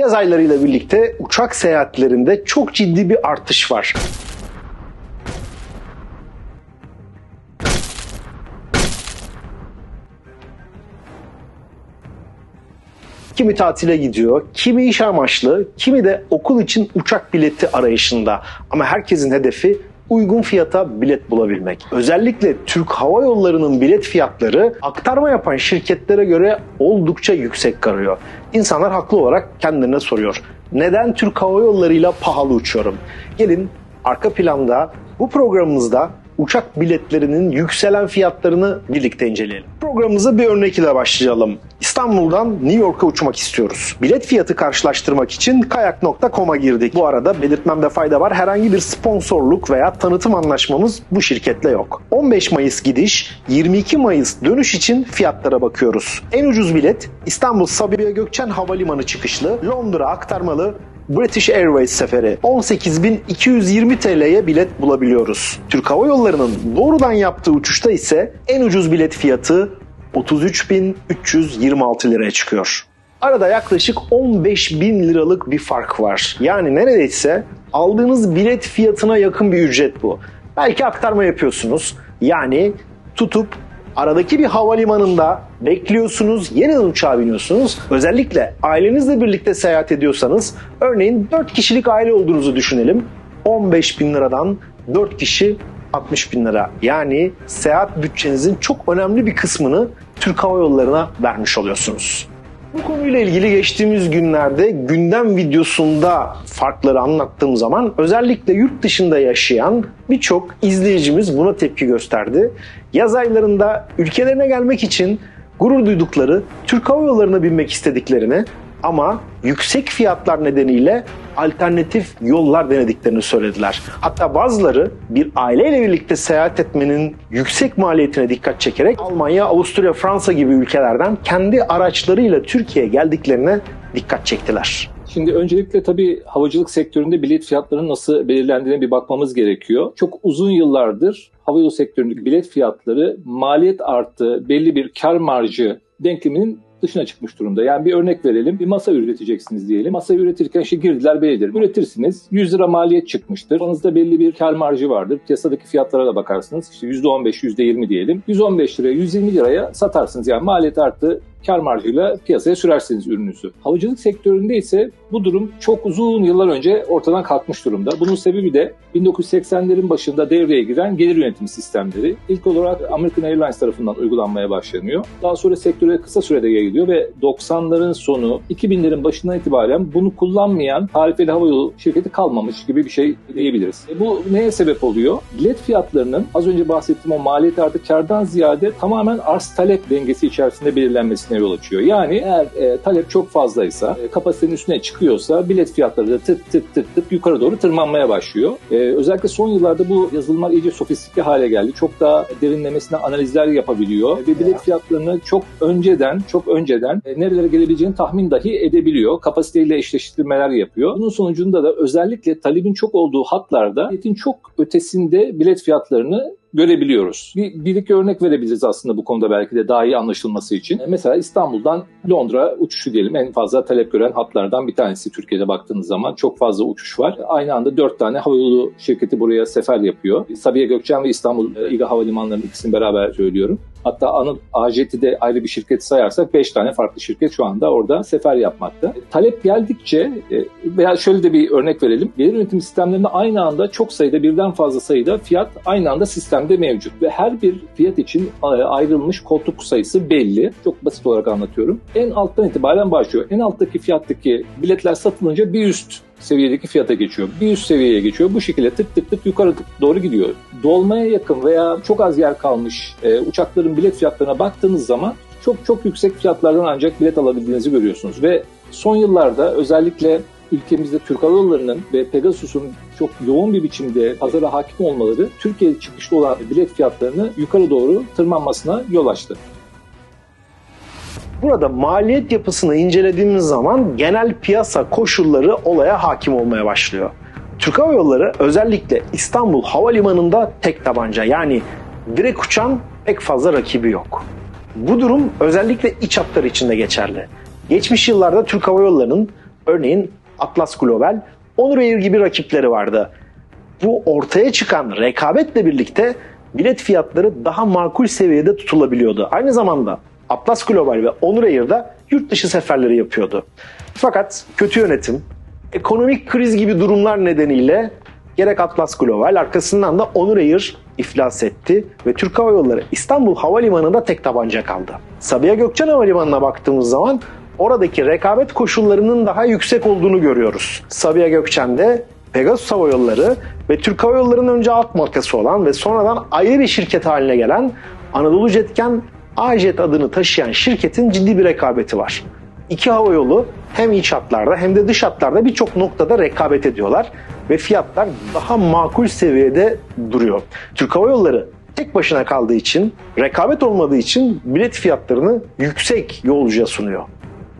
Yaz aylarıyla birlikte uçak seyahatlerinde çok ciddi bir artış var. Kimi tatile gidiyor, kimi iş amaçlı, kimi de okul için uçak bileti arayışında. Ama herkesin hedefi uygun fiyata bilet bulabilmek. Özellikle Türk Hava Yolları'nın bilet fiyatları aktarma yapan şirketlere göre oldukça yüksek kalıyor. İnsanlar haklı olarak kendilerine soruyor. Neden Türk Hava Yolları ile pahalı uçuyorum? Gelin arka planda bu programımızda uçak biletlerinin yükselen fiyatlarını birlikte inceleyelim. Programımıza bir örnek ile başlayalım. İstanbul'dan New York'a uçmak istiyoruz. Bilet fiyatı karşılaştırmak için kayak.com'a girdik. Bu arada belirtmemde fayda var. Herhangi bir sponsorluk veya tanıtım anlaşmamız bu şirketle yok. 15 Mayıs gidiş, 22 Mayıs dönüş için fiyatlara bakıyoruz. En ucuz bilet İstanbul Sabiha Gökçen Havalimanı çıkışlı, Londra aktarmalı British Airways seferi 18.220 TL'ye bilet bulabiliyoruz. Türk Hava Yolları'nın doğrudan yaptığı uçuşta ise en ucuz bilet fiyatı 33.326 liraya çıkıyor. Arada yaklaşık 15 bin liralık bir fark var. Yani neredeyse aldığınız bilet fiyatına yakın bir ücret bu. Belki aktarma yapıyorsunuz. Yani tutup aradaki bir havalimanında bekliyorsunuz, yeniden uçağa biniyorsunuz. Özellikle ailenizle birlikte seyahat ediyorsanız, örneğin 4 kişilik aile olduğunuzu düşünelim. 15 bin liradan 4 kişi 60 bin lira. Yani seyahat bütçenizin çok önemli bir kısmını Türk Hava Yolları'na vermiş oluyorsunuz. Bu konuyla ilgili geçtiğimiz günlerde gündem videosunda farkları anlattığım zaman özellikle yurt dışında yaşayan birçok izleyicimiz buna tepki gösterdi. Yaz aylarında ülkelerine gelmek için gurur duydukları Türk Hava Yolları'na binmek istediklerini ama yüksek fiyatlar nedeniyle alternatif yollar denediklerini söylediler. Hatta bazıları bir aileyle birlikte seyahat etmenin yüksek maliyetine dikkat çekerek Almanya, Avusturya, Fransa gibi ülkelerden kendi araçlarıyla Türkiye'ye geldiklerine dikkat çektiler. Şimdi öncelikle tabii havacılık sektöründe bilet fiyatlarının nasıl belirlendiğine bir bakmamız gerekiyor. Çok uzun yıllardır havayolu sektöründeki bilet fiyatları maliyet artı belli bir kar marjı denkleminin dışına çıkmış durumda. Yani bir örnek verelim. Bir masa üreteceksiniz diyelim. Masa üretirken işte girdiler bellidir. Üretirsiniz. 100 lira maliyet çıkmıştır. Aranızda belli bir kar marjı vardır. Piyasadaki fiyatlara da bakarsınız. İşte %15, %20 diyelim. 115 liraya, 120 liraya satarsınız. Yani maliyet arttı kar marjıyla piyasaya sürersiniz ürününüzü. Havacılık sektöründe ise bu durum çok uzun yıllar önce ortadan kalkmış durumda. Bunun sebebi de 1980'lerin başında devreye giren gelir yönetim sistemleri. İlk olarak American Airlines tarafından uygulanmaya başlanıyor. Daha sonra sektöre kısa sürede yayılıyor ve 90'ların sonu 2000'lerin başından itibaren bunu kullanmayan tarifeli havayolu şirketi kalmamış gibi bir şey diyebiliriz. E bu neye sebep oluyor? Bilet fiyatlarının az önce bahsettiğim o maliyet artı kardan ziyade tamamen arz talep dengesi içerisinde belirlenmesi etkisine yol açıyor. Yani eğer e, talep çok fazlaysa, e, kapasitenin üstüne çıkıyorsa bilet fiyatları da tık tık tık tık yukarı doğru tırmanmaya başlıyor. E, özellikle son yıllarda bu yazılımlar iyice sofistike hale geldi. Çok daha derinlemesine analizler yapabiliyor ve bilet fiyatlarını çok önceden, çok önceden e, nerelere gelebileceğini tahmin dahi edebiliyor. Kapasiteyle eşleştirmeler yapıyor. Bunun sonucunda da özellikle talebin çok olduğu hatlarda biletin çok ötesinde bilet fiyatlarını görebiliyoruz. Bir, bir iki örnek verebiliriz aslında bu konuda belki de daha iyi anlaşılması için. E, mesela İstanbul'dan Londra uçuşu diyelim en fazla talep gören hatlardan bir tanesi Türkiye'de baktığınız zaman. Çok fazla uçuş var. Aynı anda dört tane havayolu şirketi buraya sefer yapıyor. Sabiha Gökçen ve İstanbul e, İGA Havalimanları'nın ikisini beraber söylüyorum. Hatta Anıl AJT'de ayrı bir şirket sayarsak 5 tane farklı şirket şu anda orada sefer yapmakta. Talep geldikçe e, veya şöyle de bir örnek verelim. Gelir yönetim sistemlerinde aynı anda çok sayıda birden fazla sayıda fiyat aynı anda sistemde mevcut. Ve her bir fiyat için e, ayrılmış koltuk sayısı belli. Çok basit olarak anlatıyorum. En alttan itibaren başlıyor. En alttaki fiyattaki biletler satılınca bir üst seviyedeki fiyata geçiyor. Bir üst seviyeye geçiyor. Bu şekilde tık tık tık yukarı doğru gidiyor. Dolmaya yakın veya çok az yer kalmış e, uçakların bilet fiyatlarına baktığınız zaman çok çok yüksek fiyatlardan ancak bilet alabildiğinizi görüyorsunuz. Ve son yıllarda özellikle ülkemizde Türk Hava Yolları'nın ve Pegasus'un çok yoğun bir biçimde pazara hakim olmaları Türkiye çıkışlı olan bilet fiyatlarını yukarı doğru tırmanmasına yol açtı. Burada maliyet yapısını incelediğimiz zaman genel piyasa koşulları olaya hakim olmaya başlıyor. Türk Hava Yolları özellikle İstanbul Havalimanı'nda tek tabanca yani direkt uçan pek fazla rakibi yok. Bu durum özellikle iç hatlar içinde geçerli. Geçmiş yıllarda Türk Hava Yolları'nın Örneğin Atlas Global, Onur Air gibi rakipleri vardı. Bu ortaya çıkan rekabetle birlikte bilet fiyatları daha makul seviyede tutulabiliyordu. Aynı zamanda Atlas Global ve Onur Air'da yurt dışı seferleri yapıyordu. Fakat kötü yönetim, ekonomik kriz gibi durumlar nedeniyle gerek Atlas Global arkasından da Onur Air iflas etti ve Türk Hava Yolları İstanbul Havalimanı'nda tek tabanca kaldı. Sabiha Gökçen Havalimanı'na baktığımız zaman oradaki rekabet koşullarının daha yüksek olduğunu görüyoruz. Sabiha Gökçen'de Pegasus Hava Yolları ve Türk Hava Yolları'nın önce alt markası olan ve sonradan ayrı bir şirket haline gelen Anadolu Jetken Ajet adını taşıyan şirketin ciddi bir rekabeti var. İki hava yolu hem iç hatlarda hem de dış hatlarda birçok noktada rekabet ediyorlar ve fiyatlar daha makul seviyede duruyor. Türk Hava Yolları tek başına kaldığı için, rekabet olmadığı için bilet fiyatlarını yüksek yolcuya sunuyor.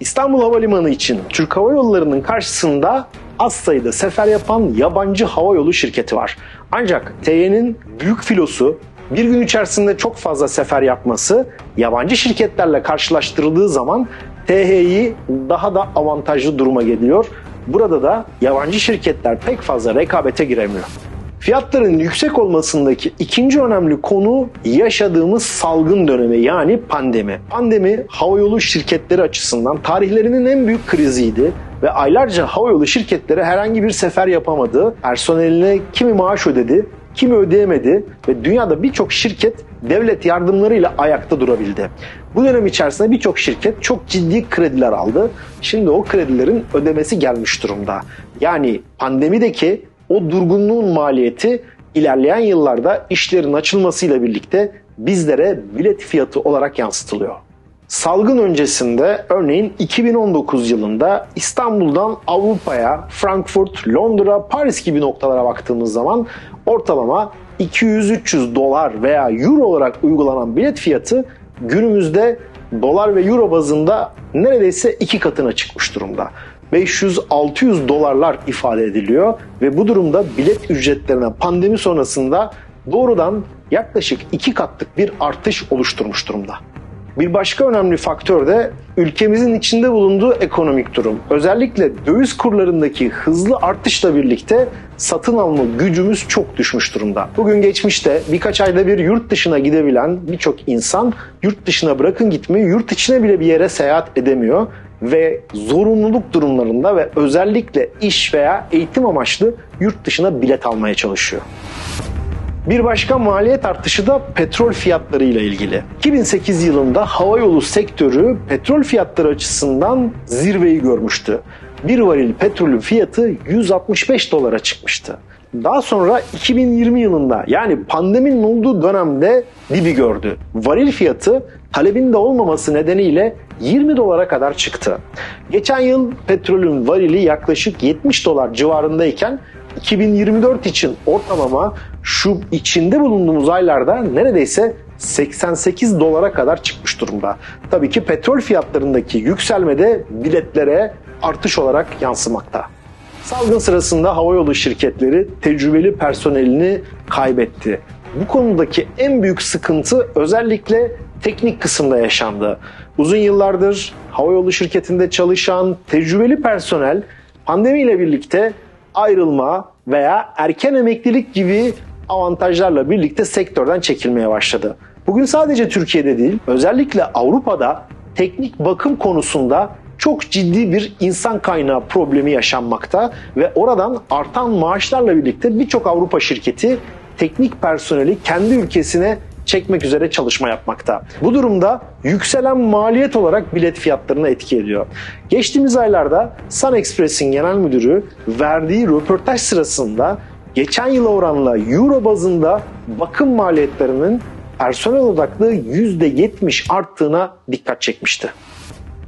İstanbul Havalimanı için Türk Hava Yolları'nın karşısında az sayıda sefer yapan yabancı hava yolu şirketi var. Ancak TY'nin büyük filosu bir gün içerisinde çok fazla sefer yapması yabancı şirketlerle karşılaştırıldığı zaman TH'yi daha da avantajlı duruma geliyor. Burada da yabancı şirketler pek fazla rekabete giremiyor. Fiyatların yüksek olmasındaki ikinci önemli konu yaşadığımız salgın dönemi yani pandemi. Pandemi havayolu şirketleri açısından tarihlerinin en büyük kriziydi ve aylarca havayolu şirketleri herhangi bir sefer yapamadı. Personeline kimi maaş ödedi, kimi ödeyemedi ve dünyada birçok şirket devlet yardımlarıyla ayakta durabildi. Bu dönem içerisinde birçok şirket çok ciddi krediler aldı. Şimdi o kredilerin ödemesi gelmiş durumda. Yani pandemideki o durgunluğun maliyeti ilerleyen yıllarda işlerin açılmasıyla birlikte bizlere bilet fiyatı olarak yansıtılıyor. Salgın öncesinde örneğin 2019 yılında İstanbul'dan Avrupa'ya, Frankfurt, Londra, Paris gibi noktalara baktığımız zaman ortalama 200-300 dolar veya euro olarak uygulanan bilet fiyatı günümüzde dolar ve euro bazında neredeyse iki katına çıkmış durumda. 500-600 dolarlar ifade ediliyor ve bu durumda bilet ücretlerine pandemi sonrasında doğrudan yaklaşık iki katlık bir artış oluşturmuş durumda. Bir başka önemli faktör de ülkemizin içinde bulunduğu ekonomik durum. Özellikle döviz kurlarındaki hızlı artışla birlikte satın alma gücümüz çok düşmüş durumda. Bugün geçmişte birkaç ayda bir yurt dışına gidebilen birçok insan yurt dışına bırakın gitmeyi yurt içine bile bir yere seyahat edemiyor ve zorunluluk durumlarında ve özellikle iş veya eğitim amaçlı yurt dışına bilet almaya çalışıyor. Bir başka maliyet artışı da petrol fiyatları ile ilgili. 2008 yılında havayolu sektörü petrol fiyatları açısından zirveyi görmüştü. Bir varil petrolün fiyatı 165 dolara çıkmıştı. Daha sonra 2020 yılında yani pandeminin olduğu dönemde dibi gördü. Varil fiyatı talebin de olmaması nedeniyle 20 dolara kadar çıktı. Geçen yıl petrolün varili yaklaşık 70 dolar civarındayken 2024 için ortalama şu içinde bulunduğumuz aylarda neredeyse 88 dolara kadar çıkmış durumda. Tabii ki petrol fiyatlarındaki yükselmede biletlere artış olarak yansımakta. Salgın sırasında havayolu şirketleri tecrübeli personelini kaybetti. Bu konudaki en büyük sıkıntı özellikle teknik kısımda yaşandı. Uzun yıllardır havayolu şirketinde çalışan tecrübeli personel pandemiyle birlikte ayrılma veya erken emeklilik gibi avantajlarla birlikte sektörden çekilmeye başladı. Bugün sadece Türkiye'de değil, özellikle Avrupa'da teknik bakım konusunda çok ciddi bir insan kaynağı problemi yaşanmakta ve oradan artan maaşlarla birlikte birçok Avrupa şirketi teknik personeli kendi ülkesine çekmek üzere çalışma yapmakta. Bu durumda yükselen maliyet olarak bilet fiyatlarına etki ediyor. Geçtiğimiz aylarda Sun Express'in genel müdürü verdiği röportaj sırasında geçen yıla oranla euro bazında bakım maliyetlerinin personel odaklı %70 arttığına dikkat çekmişti.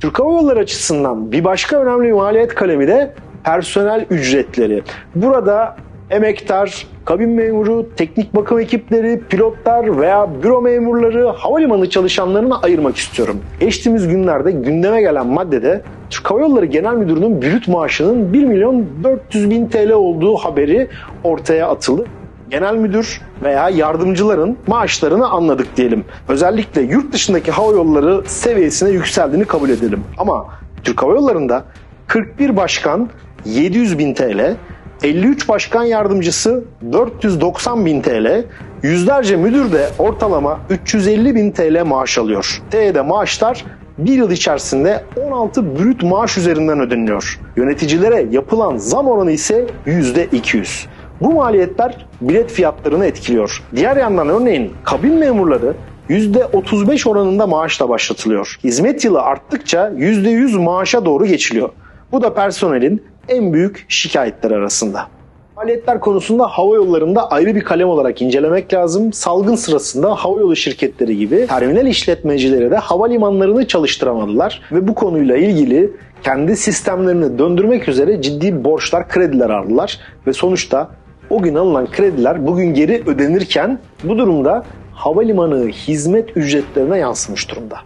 Türk Hava Yolları açısından bir başka önemli maliyet kalemi de personel ücretleri. Burada emektar, kabin memuru, teknik bakım ekipleri, pilotlar veya büro memurları, havalimanı çalışanlarını ayırmak istiyorum. Geçtiğimiz günlerde gündeme gelen maddede Türk Hava Yolları Genel Müdürü'nün brüt maaşının 1 milyon 400 bin TL olduğu haberi ortaya atıldı genel müdür veya yardımcıların maaşlarını anladık diyelim. Özellikle yurt dışındaki hava yolları seviyesine yükseldiğini kabul edelim. Ama Türk Hava Yolları'nda 41 başkan 700 bin TL, 53 başkan yardımcısı 490 bin TL, yüzlerce müdür de ortalama 350 bin TL maaş alıyor. TE'de maaşlar bir yıl içerisinde 16 brüt maaş üzerinden ödeniliyor. Yöneticilere yapılan zam oranı ise %200. Bu maliyetler bilet fiyatlarını etkiliyor. Diğer yandan örneğin kabin memurları %35 oranında maaşla başlatılıyor. Hizmet yılı arttıkça %100 maaşa doğru geçiliyor. Bu da personelin en büyük şikayetler arasında. Maliyetler konusunda hava yollarında ayrı bir kalem olarak incelemek lazım. Salgın sırasında hava yolu şirketleri gibi terminal işletmecileri de havalimanlarını çalıştıramadılar ve bu konuyla ilgili kendi sistemlerini döndürmek üzere ciddi borçlar, krediler aldılar ve sonuçta o gün alınan krediler bugün geri ödenirken bu durumda havalimanı hizmet ücretlerine yansımış durumda.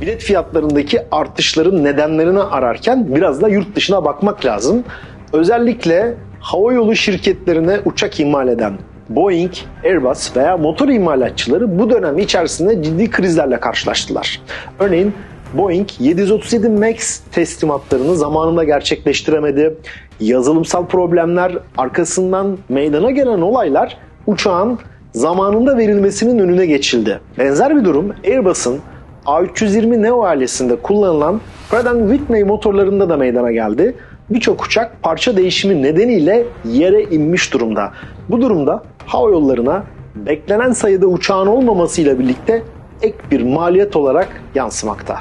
Bilet fiyatlarındaki artışların nedenlerini ararken biraz da yurt dışına bakmak lazım. Özellikle havayolu şirketlerine uçak imal eden Boeing, Airbus veya motor imalatçıları bu dönem içerisinde ciddi krizlerle karşılaştılar. Örneğin Boeing 737 MAX teslimatlarını zamanında gerçekleştiremedi. Yazılımsal problemler, arkasından meydana gelen olaylar uçağın zamanında verilmesinin önüne geçildi. Benzer bir durum Airbus'un A320 Neo ailesinde kullanılan Pratt Whitney motorlarında da meydana geldi. Birçok uçak parça değişimi nedeniyle yere inmiş durumda. Bu durumda hava yollarına beklenen sayıda uçağın olmamasıyla birlikte ek bir maliyet olarak yansımakta.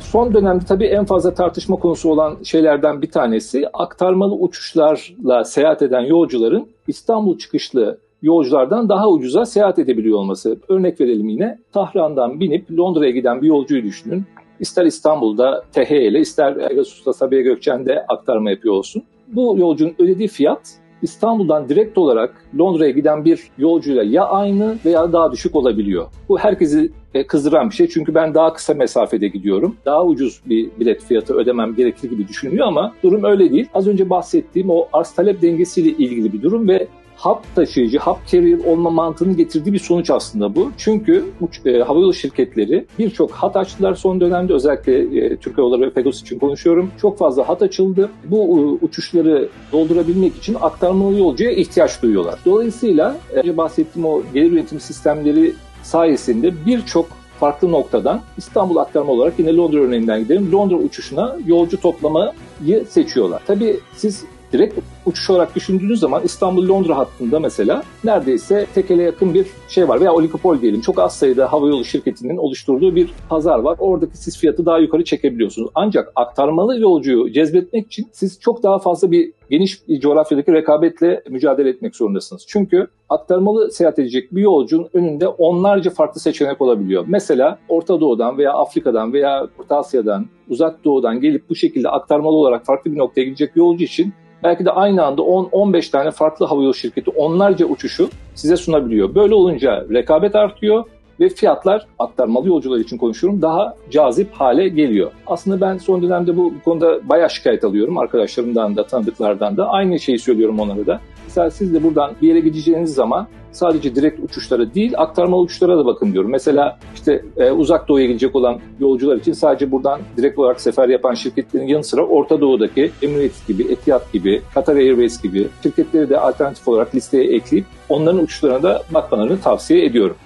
Son dönemde tabii en fazla tartışma konusu olan şeylerden bir tanesi aktarmalı uçuşlarla seyahat eden yolcuların İstanbul çıkışlı yolculardan daha ucuza seyahat edebiliyor olması. Örnek verelim yine. Tahran'dan binip Londra'ya giden bir yolcuyu düşünün. İster İstanbul'da TH ile ister Pegasus'ta Sabiha Gökçen'de aktarma yapıyor olsun. Bu yolcunun ödediği fiyat İstanbul'dan direkt olarak Londra'ya giden bir yolcuyla ya aynı veya daha düşük olabiliyor. Bu herkesi e, kızdıran bir şey çünkü ben daha kısa mesafede gidiyorum. Daha ucuz bir bilet fiyatı ödemem gerekir gibi düşünülüyor ama durum öyle değil. Az önce bahsettiğim o arz talep dengesiyle ilgili bir durum ve hap taşıyıcı, hap carrier olma mantığının getirdiği bir sonuç aslında bu. Çünkü e, havayolu şirketleri birçok hat açtılar son dönemde özellikle e, Türk Hava ve Pegasus için konuşuyorum. Çok fazla hat açıldı. Bu e, uçuşları doldurabilmek için aktarmalı yolcuya ihtiyaç duyuyorlar. Dolayısıyla önce bahsettiğim o gelir yönetim sistemleri sayesinde birçok farklı noktadan İstanbul aktarma olarak yine Londra örneğinden gidelim. Londra uçuşuna yolcu toplamayı seçiyorlar. Tabii siz direkt uçuş olarak düşündüğünüz zaman İstanbul-Londra hattında mesela neredeyse tekele yakın bir şey var veya oligopol diyelim. Çok az sayıda havayolu şirketinin oluşturduğu bir pazar var. Oradaki siz fiyatı daha yukarı çekebiliyorsunuz. Ancak aktarmalı yolcuyu cezbetmek için siz çok daha fazla bir geniş bir coğrafyadaki rekabetle mücadele etmek zorundasınız. Çünkü aktarmalı seyahat edecek bir yolcunun önünde onlarca farklı seçenek olabiliyor. Mesela Orta Doğu'dan veya Afrika'dan veya Orta Asya'dan, Uzak Doğu'dan gelip bu şekilde aktarmalı olarak farklı bir noktaya gidecek yolcu için belki de aynı anda 10-15 tane farklı havayolu şirketi onlarca uçuşu size sunabiliyor. Böyle olunca rekabet artıyor ve fiyatlar aktarmalı yolcular için konuşuyorum daha cazip hale geliyor. Aslında ben son dönemde bu, konuda bayağı şikayet alıyorum arkadaşlarımdan da tanıdıklardan da aynı şeyi söylüyorum onlara da. Mesela siz de buradan bir yere gideceğiniz zaman sadece direkt uçuşlara değil aktarmalı uçuşlara da bakın diyorum. Mesela işte e, uzak doğuya gidecek olan yolcular için sadece buradan direkt olarak sefer yapan şirketlerin yanı sıra Orta Doğu'daki Emirates gibi, Etihad gibi, Qatar Airways gibi şirketleri de alternatif olarak listeye ekleyip onların uçuşlarına da bakmalarını tavsiye ediyorum.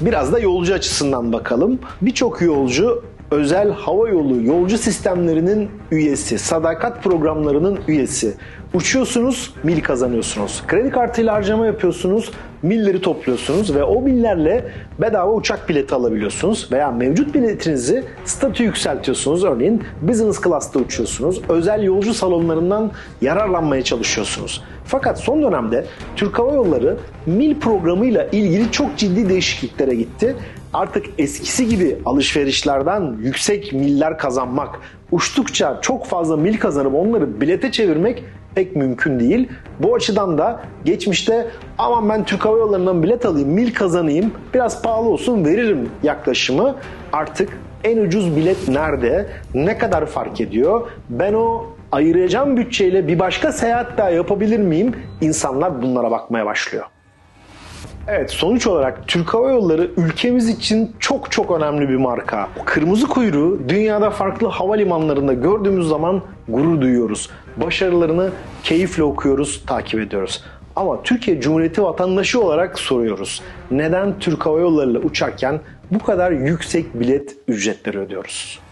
Biraz da yolcu açısından bakalım. Birçok yolcu özel hava yolu yolcu sistemlerinin üyesi, sadakat programlarının üyesi. Uçuyorsunuz, mil kazanıyorsunuz. Kredi kartıyla harcama yapıyorsunuz, milleri topluyorsunuz ve o millerle bedava uçak bileti alabiliyorsunuz veya mevcut biletinizi statü yükseltiyorsunuz. Örneğin business class'ta uçuyorsunuz. Özel yolcu salonlarından yararlanmaya çalışıyorsunuz. Fakat son dönemde Türk Hava Yolları mil programıyla ilgili çok ciddi değişikliklere gitti. Artık eskisi gibi alışverişlerden yüksek miller kazanmak, uçtukça çok fazla mil kazanıp onları bilete çevirmek pek mümkün değil. Bu açıdan da geçmişte aman ben Türk Hava Yolları'ndan bilet alayım, mil kazanayım, biraz pahalı olsun veririm yaklaşımı artık en ucuz bilet nerede, ne kadar fark ediyor, ben o ayıracağım bütçeyle bir başka seyahat daha yapabilir miyim? İnsanlar bunlara bakmaya başlıyor. Evet sonuç olarak Türk Hava Yolları ülkemiz için çok çok önemli bir marka. Kırmızı kuyruğu dünyada farklı havalimanlarında gördüğümüz zaman gurur duyuyoruz. Başarılarını keyifle okuyoruz, takip ediyoruz. Ama Türkiye Cumhuriyeti vatandaşı olarak soruyoruz. Neden Türk Hava Yolları ile uçarken bu kadar yüksek bilet ücretleri ödüyoruz?